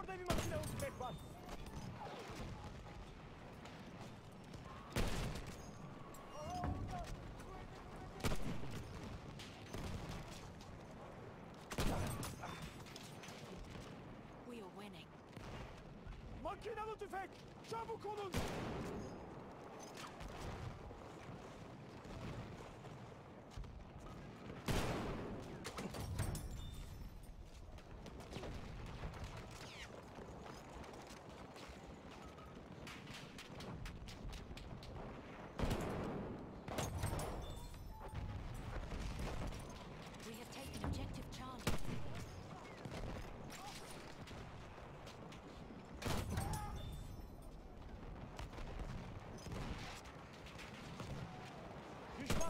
Orada bir makinalı tüfek var. We are winning. Makinalı tüfek! Çabuk olun! We have taken objective Charlie. Düşman makinalı tüfeği! Düşman makinalı tüfeği!